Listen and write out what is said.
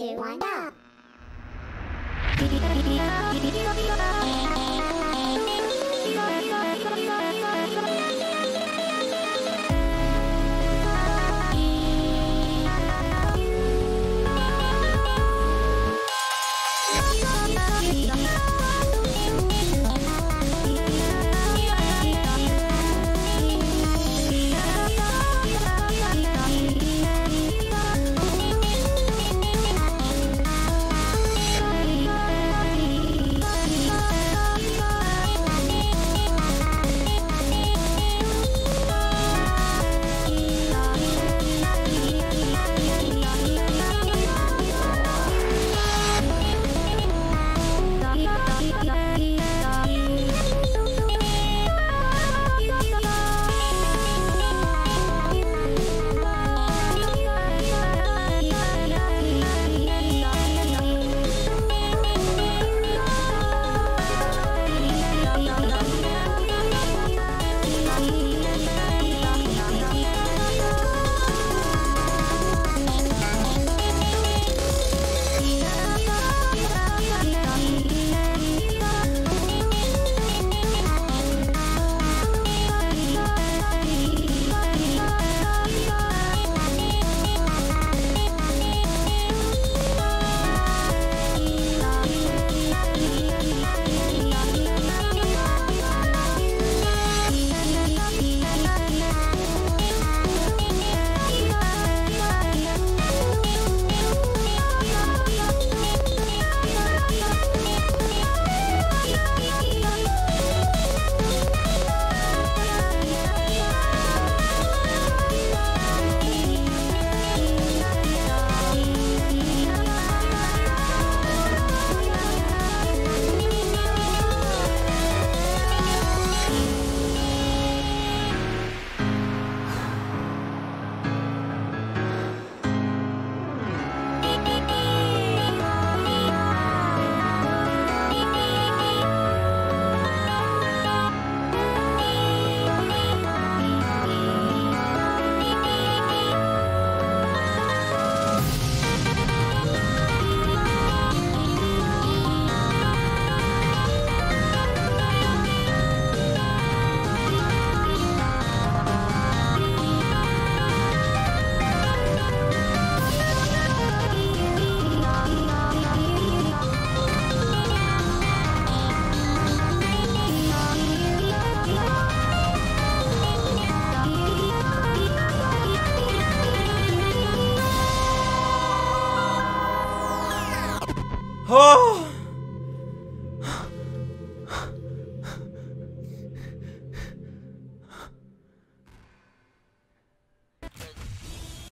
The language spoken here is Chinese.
two, one, go!